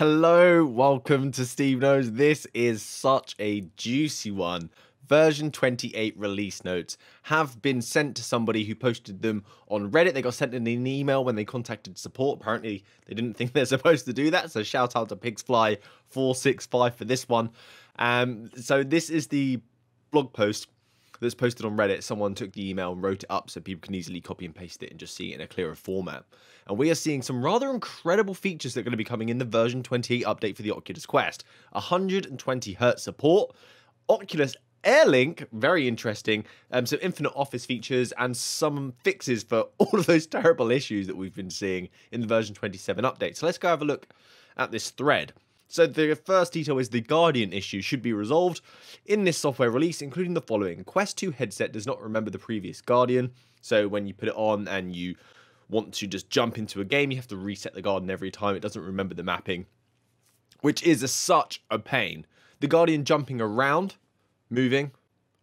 Hello, welcome to Steve Knows. This is such a juicy one. Version 28 release notes have been sent to somebody who posted them on Reddit. They got sent in an email when they contacted support. Apparently, they didn't think they're supposed to do that. So, shout out to Pigsfly465 for this one. Um, so, this is the blog post that's posted on Reddit. Someone took the email and wrote it up so people can easily copy and paste it and just see it in a clearer format. And we are seeing some rather incredible features that are going to be coming in the version 28 update for the Oculus Quest. 120 Hz support, Oculus Airlink, very interesting. Um, some infinite office features and some fixes for all of those terrible issues that we've been seeing in the version 27 update. So let's go have a look at this thread. So the first detail is the Guardian issue should be resolved in this software release, including the following. Quest 2 headset does not remember the previous Guardian, so when you put it on and you want to just jump into a game, you have to reset the Guardian every time. It doesn't remember the mapping, which is a, such a pain. The Guardian jumping around, moving,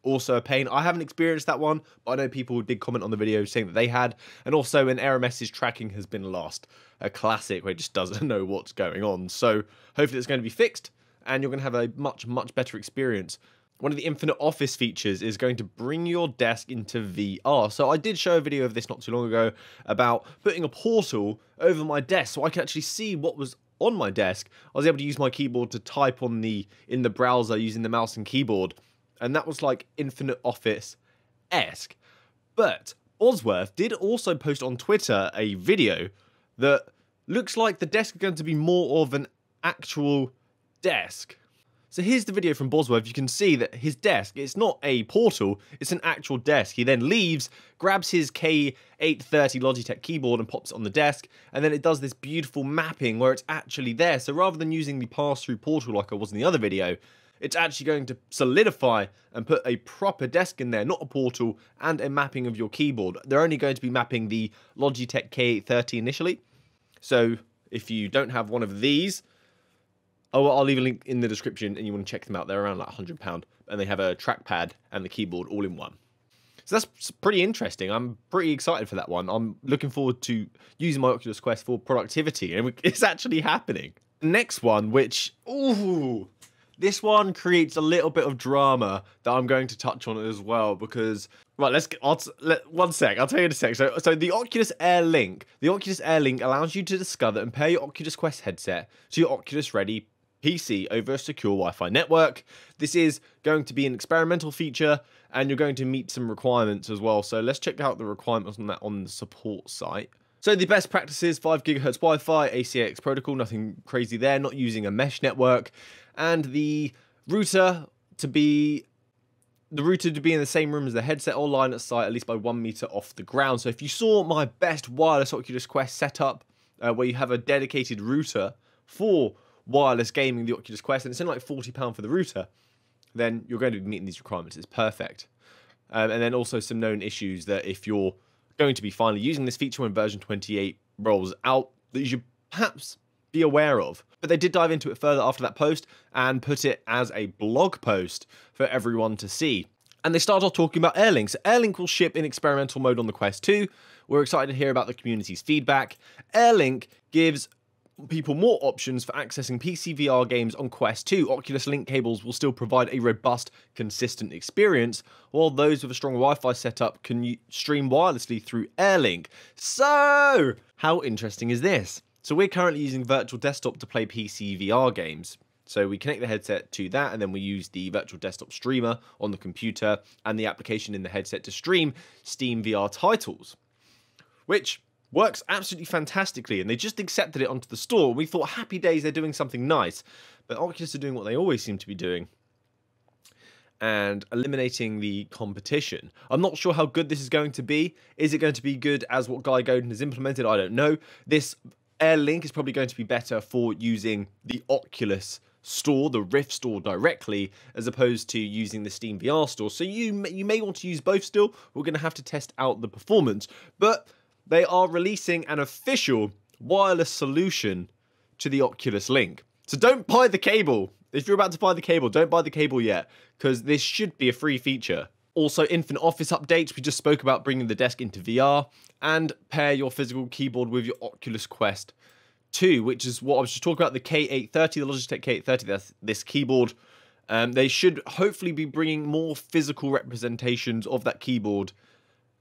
also a pain. I haven't experienced that one, but I know people did comment on the video saying that they had. And also, an error message tracking has been lost. A classic where it just doesn't know what's going on. So, hopefully, it's going to be fixed and you're going to have a much, much better experience. One of the Infinite Office features is going to bring your desk into VR. So, I did show a video of this not too long ago about putting a portal over my desk so I could actually see what was on my desk. I was able to use my keyboard to type on the in the browser using the mouse and keyboard and that was like Infinite Office esque. But Bosworth did also post on Twitter a video that looks like the desk is going to be more of an actual desk. So here's the video from Bosworth. You can see that his desk, it's not a portal, it's an actual desk. He then leaves, grabs his K830 Logitech keyboard and pops it on the desk, and then it does this beautiful mapping where it's actually there. So rather than using the pass-through portal like I was in the other video, it's actually going to solidify and put a proper desk in there, not a portal, and a mapping of your keyboard. They're only going to be mapping the Logitech K830 initially. So if you don't have one of these, oh, I'll leave a link in the description and you want to check them out. They're around like £100 and they have a trackpad and the keyboard all in one. So that's pretty interesting. I'm pretty excited for that one. I'm looking forward to using my Oculus Quest for productivity and it's actually happening. Next one, which, ooh, this one creates a little bit of drama that I'm going to touch on as well because right, let's get I'll, let, one sec. I'll tell you in a sec. So, so the Oculus Air Link, the Oculus Air Link allows you to discover and pair your Oculus Quest headset to your Oculus Ready PC over a secure Wi-Fi network. This is going to be an experimental feature and you're going to meet some requirements as well. So let's check out the requirements on that on the support site. So the best practices, 5 gigahertz Wi-Fi, ACX protocol, nothing crazy there, not using a mesh network, and the router to be the router to be in the same room as the headset or line at sight at least by one meter off the ground. So if you saw my best wireless Oculus Quest setup, uh, where you have a dedicated router for wireless gaming, the Oculus Quest, and it's in like £40 for the router, then you're going to be meeting these requirements. It's perfect. Um, and then also some known issues that if you're going to be finally using this feature when version 28 rolls out, that you should perhaps be aware of. But they did dive into it further after that post and put it as a blog post for everyone to see. And they start off talking about Airlink. So Airlink will ship in experimental mode on the Quest 2. We're excited to hear about the community's feedback. Airlink gives people more options for accessing PC VR games on Quest 2. Oculus Link cables will still provide a robust, consistent experience, while those with a strong Wi-Fi setup can stream wirelessly through Airlink. So, how interesting is this? So we're currently using virtual desktop to play PC VR games. So we connect the headset to that, and then we use the virtual desktop streamer on the computer and the application in the headset to stream Steam VR titles, which works absolutely fantastically. And they just accepted it onto the store. We thought, happy days, they're doing something nice. But Oculus are doing what they always seem to be doing and eliminating the competition. I'm not sure how good this is going to be. Is it going to be good as what Guy Godin has implemented? I don't know. This Air Link is probably going to be better for using the Oculus store, the Rift store directly, as opposed to using the Steam VR store. So you you may want to use both still. We're going to have to test out the performance, but they are releasing an official wireless solution to the Oculus Link. So don't buy the cable. If you're about to buy the cable, don't buy the cable yet, because this should be a free feature. Also, Infinite Office updates. We just spoke about bringing the desk into VR and pair your physical keyboard with your Oculus Quest 2, which is what I was just talking about the K830, the Logitech K830, that's this keyboard. Um, they should hopefully be bringing more physical representations of that keyboard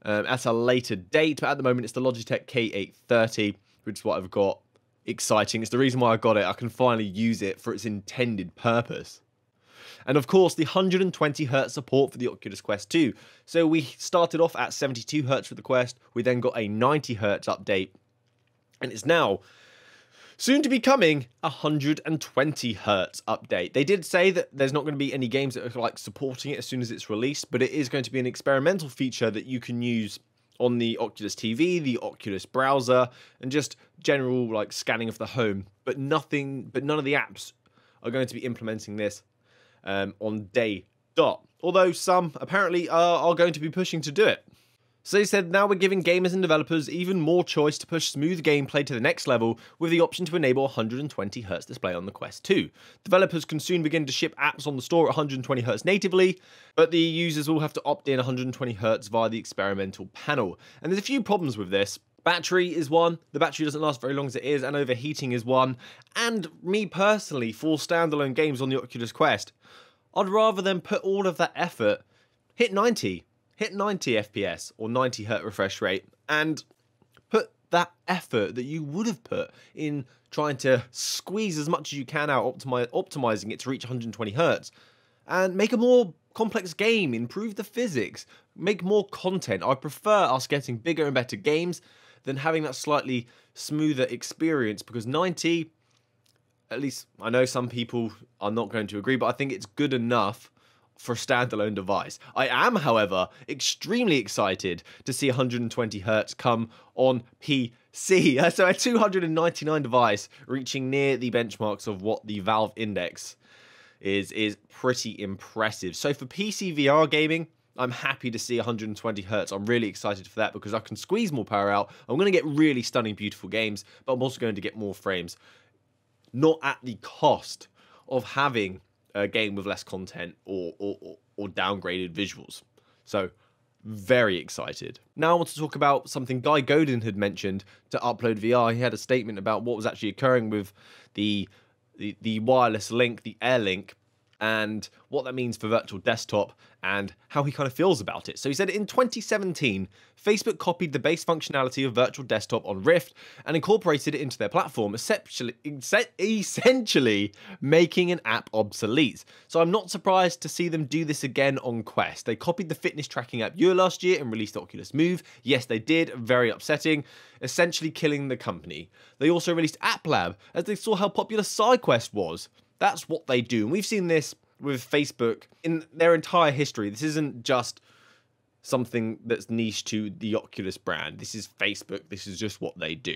um, at a later date, but at the moment it's the Logitech K830, which is what I've got. Exciting. It's the reason why I got it. I can finally use it for its intended purpose. And of course, the 120 Hz support for the Oculus Quest 2. So we started off at 72 Hz for the Quest, we then got a 90 Hz update, and it's now soon to be coming 120 hertz update. They did say that there's not going to be any games that are like supporting it as soon as it's released, but it is going to be an experimental feature that you can use on the Oculus TV, the Oculus browser, and just general like scanning of the home. But nothing, but none of the apps are going to be implementing this um, on day dot. Although some apparently are, are going to be pushing to do it. So he said, now we're giving gamers and developers even more choice to push smooth gameplay to the next level with the option to enable 120Hz display on the Quest 2. Developers can soon begin to ship apps on the store at 120Hz natively, but the users will have to opt in 120Hz via the experimental panel. And there's a few problems with this. Battery is one, the battery doesn't last very long as it is, and overheating is one. And me personally, for standalone games on the Oculus Quest, I'd rather than put all of that effort, hit 90 hit 90 FPS or 90 hertz refresh rate and put that effort that you would have put in trying to squeeze as much as you can out, optimi- optimizing it to reach 120 hertz, and make a more complex game, improve the physics, make more content. I prefer us getting bigger and better games than having that slightly smoother experience because 90, at least I know some people are not going to agree, but I think it's good enough for a standalone device. I am, however, extremely excited to see 120 Hz come on PC. So a 299 device reaching near the benchmarks of what the Valve Index is is pretty impressive. So for PC VR gaming, I'm happy to see 120 Hz. I'm really excited for that because I can squeeze more power out. I'm going to get really stunning, beautiful games, but I'm also going to get more frames. Not at the cost of having a game with less content or, or, or downgraded visuals. So very excited. Now I want to talk about something Guy Godin had mentioned to UploadVR. He had a statement about what was actually occurring with the the, the wireless link, the Air Link, and what that means for virtual desktop and how he kind of feels about it. So he said in 2017, Facebook copied the base functionality of virtual desktop on Rift and incorporated it into their platform, essentially, making an app obsolete. So I'm not surprised to see them do this again on Quest. They copied the fitness tracking app YUR last year and released Oculus Move. Yes, they did. Very upsetting. Essentially killing the company. They also released App Lab as they saw how popular SideQuest was. That's what they do. And we've seen this with Facebook in their entire history. This isn't just something that's niche to the Oculus brand. This is Facebook. This is just what they do.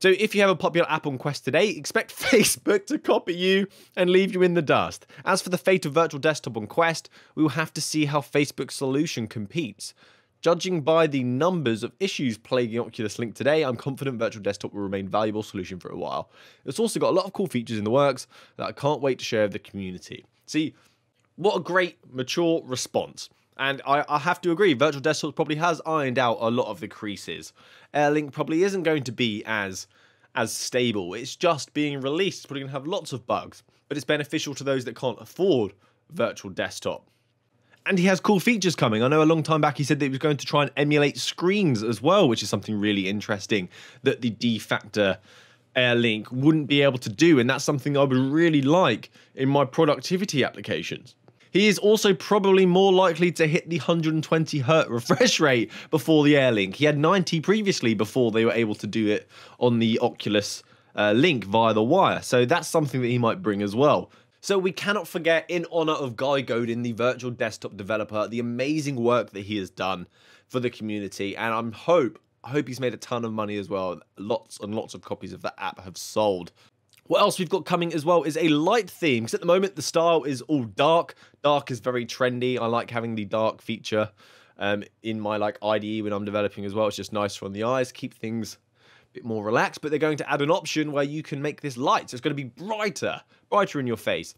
So if you have a popular app on Quest today, expect Facebook to copy you and leave you in the dust. As for the fate of virtual desktop on Quest, we will have to see how Facebook's solution competes. Judging by the numbers of issues plaguing Oculus Link today, I'm confident Virtual Desktop will remain a valuable solution for a while. It's also got a lot of cool features in the works that I can't wait to share with the community. See, what a great, mature response. And I, I, have to agree, Virtual Desktop probably has ironed out a lot of the creases. Airlink probably isn't going to be as as stable. It's just being released. It's probably going to have lots of bugs, but it's beneficial to those that can't afford Virtual Desktop and he has cool features coming. I know a long time back he said that he was going to try and emulate screens as well, which is something really interesting that the D-Factor Air Link wouldn't be able to do, and that's something I would really like in my productivity applications. He is also probably more likely to hit the 120 hertz refresh rate before the Air Link. He had 90 previously before they were able to do it on the Oculus uh, Link via the wire, so that's something that he might bring as well. So we cannot forget, in honor of Guy Godin, the virtual desktop developer, the amazing work that he has done for the community, and I'm hope I hope he's made a ton of money as well. Lots and lots of copies of that app have sold. What else we've got coming as well is a light theme, because at the moment the style is all dark. Dark is very trendy. I like having the dark feature um, in my like IDE when I'm developing as well. It's just nicer on the eyes, keep things bit more relaxed, but they're going to add an option where you can make this light. So it's going to be brighter, brighter in your face.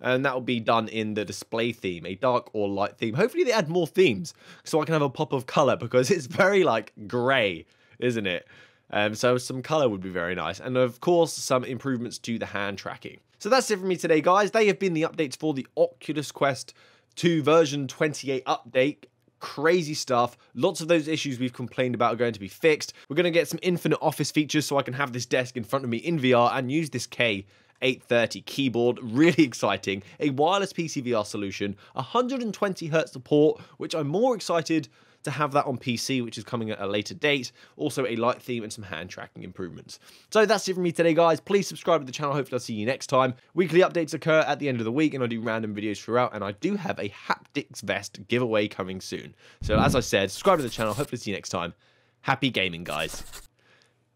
And that will be done in the display theme, a dark or light theme. Hopefully they add more themes so I can have a pop of color because it's very like gray, isn't it? Um, so some color would be very nice. And of course, some improvements to the hand tracking. So that's it for me today, guys. They have been the updates for the Oculus Quest 2 version 28 update crazy stuff. Lots of those issues we've complained about are going to be fixed. We're going to get some infinite office features so I can have this desk in front of me in VR and use this K 830 keyboard, really exciting. A wireless PCVR solution, 120 Hz support, which I'm more excited to have that on PC, which is coming at a later date. Also, a light theme and some hand tracking improvements. So that's it from me today, guys. Please subscribe to the channel. Hopefully, I'll see you next time. Weekly updates occur at the end of the week, and I do random videos throughout. And I do have a haptics vest giveaway coming soon. So, as I said, subscribe to the channel. Hopefully, see you next time. Happy gaming, guys.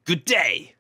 Good day.